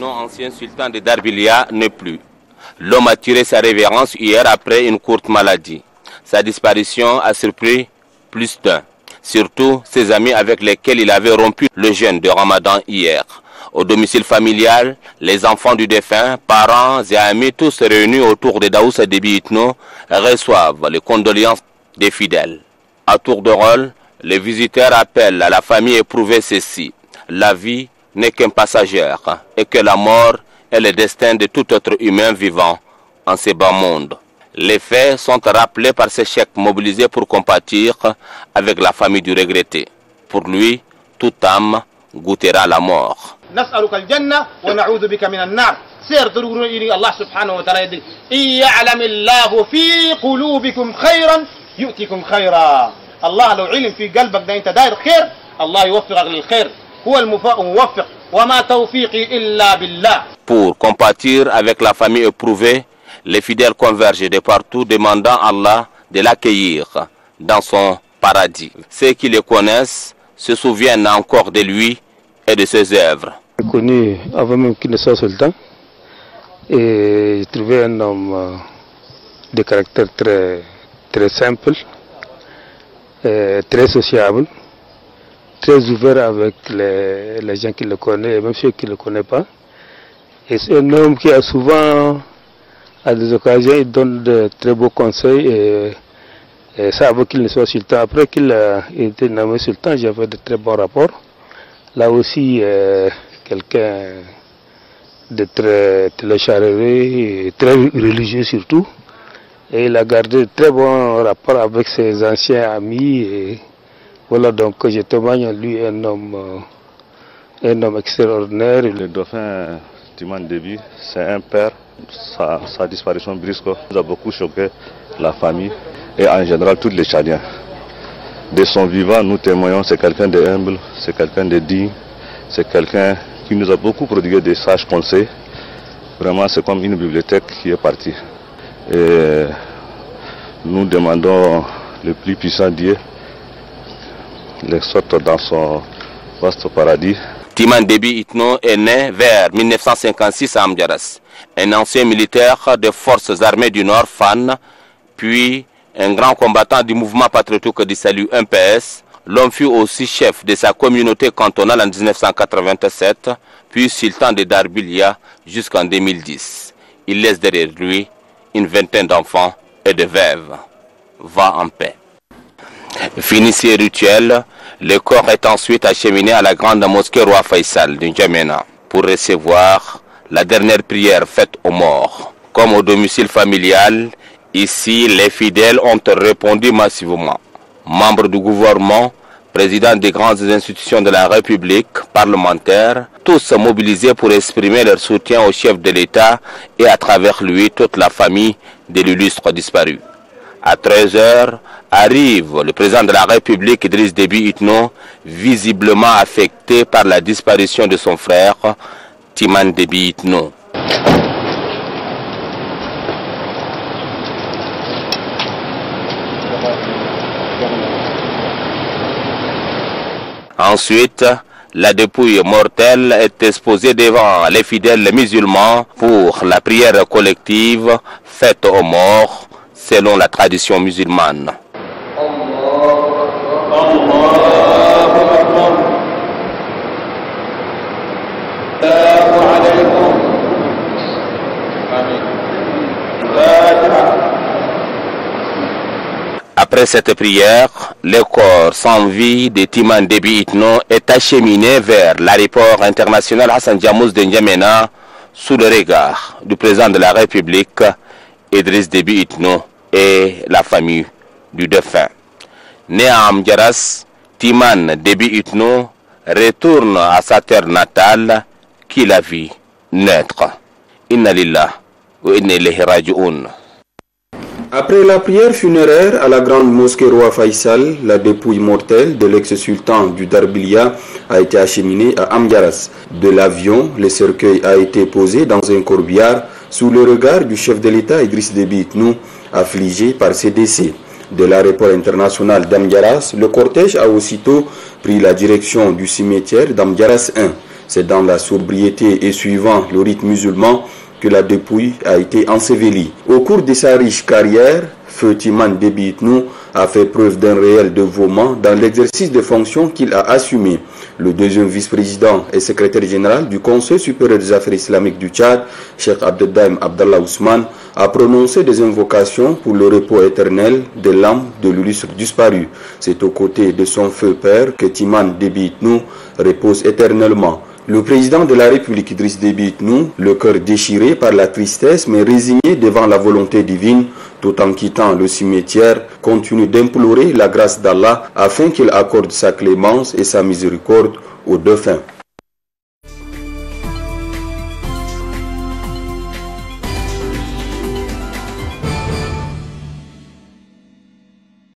Itno, ancien sultan de Darbilia, n'est plus. L'homme a tiré sa révérence hier après une courte maladie. Sa disparition a surpris plus d'un, surtout ses amis avec lesquels il avait rompu le jeûne de Ramadan hier. Au domicile familial, les enfants du défunt, parents et amis, tous réunis autour de Daoussa Debi Itno, reçoivent les condoléances des fidèles. À tour de rôle, les visiteurs appellent à la famille éprouver ceci. La vie n'est qu'un passagère et que la mort est le destin de tout autre humain vivant en ce bas monde. Les faits sont rappelés par ce chèque mobilisé pour compatir avec la famille du regretté. Pour lui, toute âme goûtera la mort. نسألك الجنة ونعوذ بك من النار سير ترغرون إلي الله سبحانه وتعالى يدري إن يعلم الله في قلوبكم خيرا يؤتكم خيرا الله لو علم في قلبك ده أنت داير خير الله يوفقك للخير Pour compatir avec la famille éprouvée, les fidèles convergent de partout demandant à Allah de l'accueillir dans son paradis. Ceux qui le connaissent se souviennent encore de lui et de ses œuvres. J'ai connu avant même qu'il ne soit sultan et j'ai trouvé un homme euh, de caractère très, très simple, très sociable très ouvert avec les, gens qui le connaissent et même ceux qui ne le connaissent pas. Et c'est un homme qui a souvent, à des occasions, il donne de très beaux conseils et, ça avant qu'il ne soit sultan. Après qu'il a été nommé sultan, j'avais de très bons rapports. Là aussi, euh, quelqu'un de très, très très religieux surtout. Et il a gardé de très bons rapports avec ses anciens amis. Et voilà donc je témoigne lui un homme, euh, un homme extraordinaire. Le dauphin Timan Debi, c'est un père. Sa, disparition brusque nous a beaucoup choqué la famille et en général tous les Tchadiens. De son vivant, nous témoignons, c'est quelqu'un de humble, c'est quelqu'un de digne, c'est quelqu'un qui nous a beaucoup prodigué des sages conseils. Vraiment, c'est comme une bibliothèque qui est partie. Et nous demandons le plus puissant Dieu l'exhorte dans son vaste paradis. Timan Debi Itno est né vers 1956 à Amdiaras, un ancien militaire des forces armées du Nord, FAN, puis un grand combattant du mouvement patriotique du salut MPS. L'homme fut aussi chef de sa communauté cantonale en 1987, puis sultan de Darbilia jusqu'en 2010. Il laisse derrière lui une vingtaine d'enfants et de veuves. Va en paix. Fini ces rituels, le corps est ensuite acheminé à la grande mosquée Roi Faisal de N'Djamena pour recevoir la dernière prière faite aux morts. Comme au domicile familial, ici les fidèles ont répondu massivement. Membres du gouvernement, présidents des grandes institutions de la République, parlementaires, tous mobilisés pour exprimer leur soutien au chef de l'État et à travers lui toute la famille de l'illustre disparu. À 13h, arrive le président de la République, Idriss Déby Itno, visiblement affecté par la disparition de son frère, Timan Déby Itno. Ensuite, la dépouille mortelle est exposée devant les fidèles musulmans pour la prière collective faite aux morts selon la tradition musulmane. Après cette prière, le corps sans vie de Timan Debi Itno est acheminé vers l'aéroport international Hassan Djamouz de N'Djamena sous le regard du président de la République, Idriss Déby Itno, et la famille du défunt. Né à Amdjaras, Timan Déby Itno retourne à sa terre natale qu'il a vu naître. Inna lillah wa. Après la prière funéraire à la grande mosquée Roi Faisal, la dépouille mortelle de l'ex-sultan du Darbilia a été acheminée à Amgaras. De l'avion, le cercueil a été posé dans un corbillard sous le regard du chef de l'État Idriss Déby affligé par ses décès. De l'aéroport international d'Amgaras, le cortège a aussitôt pris la direction du cimetière d'Amgaras 1. C'est dans la sobriété et suivant le rite musulman que la dépouille a été ensevelie. Au cours de sa riche carrière, Feu Timan Debitnou a fait preuve d'un réel dévouement dans l'exercice des fonctions qu'il a assumées. Le deuxième vice-président et secrétaire général du Conseil supérieur des affaires islamiques du Tchad, Cheikh Abdeldaim Abdallah Ousmane, a prononcé des invocations pour le repos éternel des l'âme de l'illustre disparu. C'est aux côtés de son feu père que Timan Debitnou repose éternellement. Le président de la République Idriss Déby Itnou, le cœur déchiré par la tristesse mais résigné devant la volonté divine, tout en quittant le cimetière, continue d'implorer la grâce d'Allah afin qu'il accorde sa clémence et sa miséricorde aux défunts.